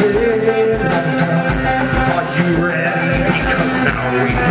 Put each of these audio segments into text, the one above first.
Are you ready? Because now we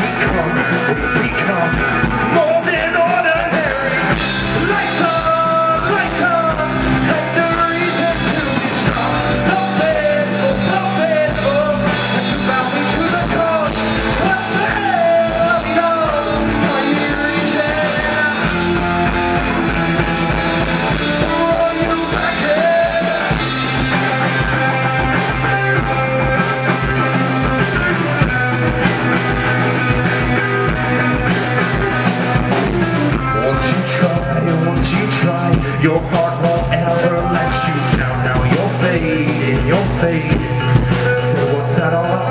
Your heart won't ever let you down. Now you're fading, you're fading. So what's that all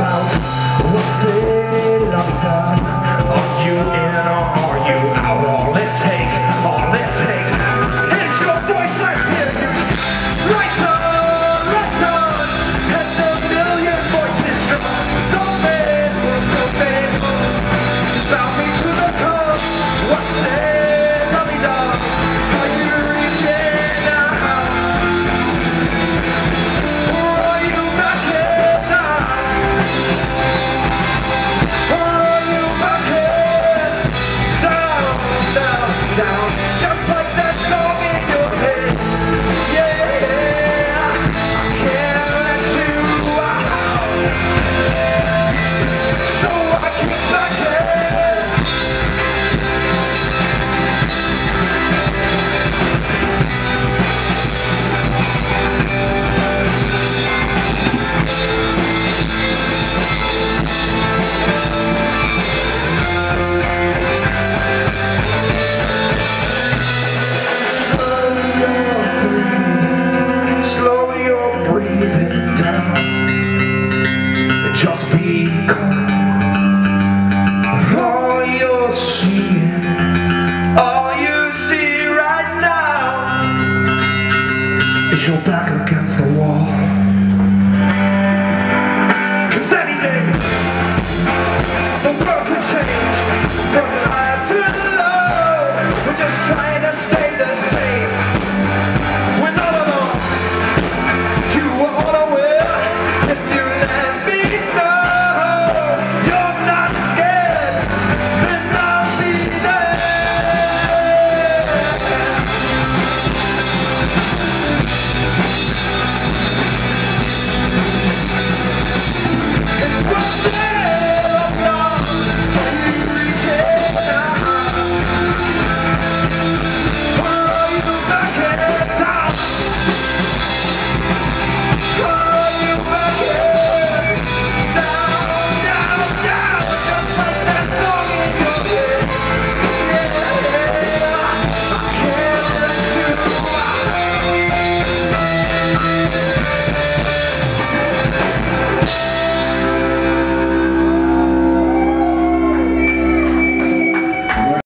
your back